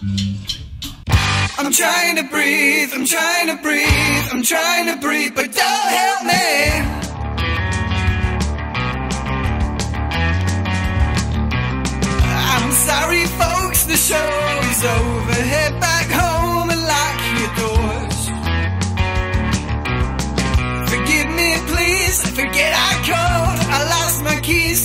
I'm trying to breathe, I'm trying to breathe, I'm trying to breathe, but don't help me. I'm sorry, folks, the show's over. Head back home and lock your doors. Forgive me, please, forget I called. I lost my keys.